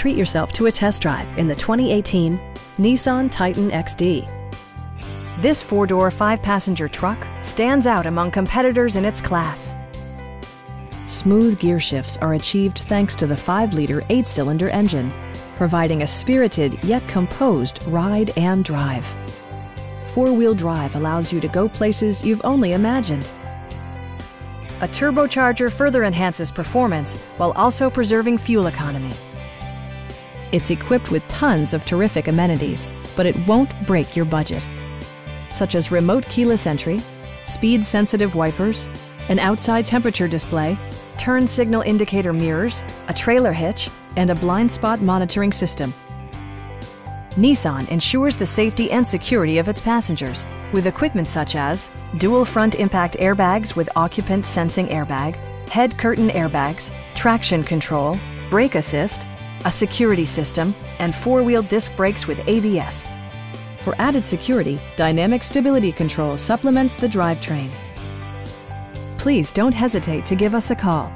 treat yourself to a test drive in the 2018 Nissan Titan XD. This four-door, five-passenger truck stands out among competitors in its class. Smooth gear shifts are achieved thanks to the 5-liter 8-cylinder engine, providing a spirited yet composed ride and drive. Four-wheel drive allows you to go places you've only imagined. A turbocharger further enhances performance while also preserving fuel economy. It's equipped with tons of terrific amenities, but it won't break your budget, such as remote keyless entry, speed-sensitive wipers, an outside temperature display, turn signal indicator mirrors, a trailer hitch, and a blind spot monitoring system. Nissan ensures the safety and security of its passengers with equipment such as dual front impact airbags with occupant sensing airbag, head curtain airbags, traction control, brake assist, a security system, and four-wheel disc brakes with ABS. For added security, Dynamic Stability Control supplements the drivetrain. Please don't hesitate to give us a call